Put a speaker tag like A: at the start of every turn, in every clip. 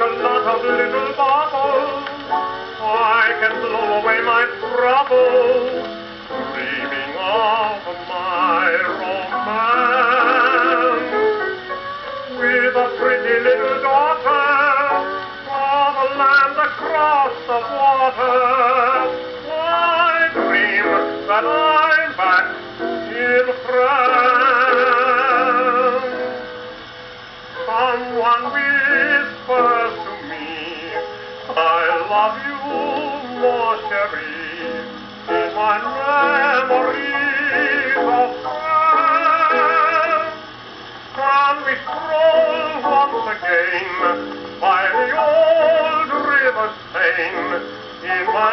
A: a lot of little bubbles. I can blow away my troubles, dreaming of my romance with a pretty little daughter from a land across the water. I dream that I'm back in France. Someone whispered. I love you, mon chéri, in my memories of France. And we stroll once again by the old river Seine in my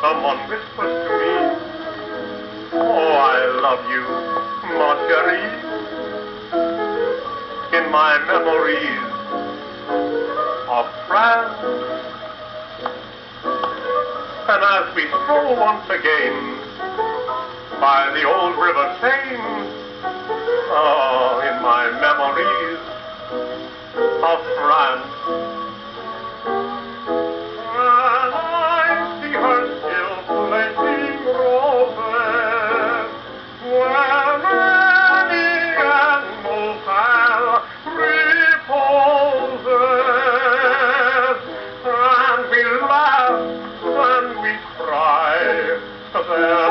A: Someone whispers to me, Oh, I love you, Marguerite. in my memories of France. And as we stroll once again by the old river Seine, oh, in my memories of France. of uh,